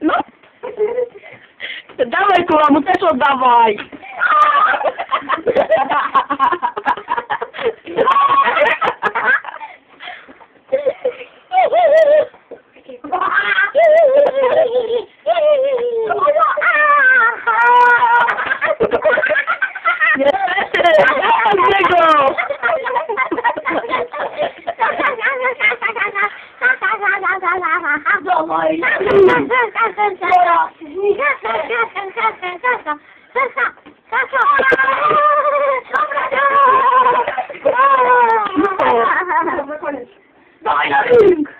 No. Dawaj kurwa, mu też oddawaj. Niestety, ja z Doyladık.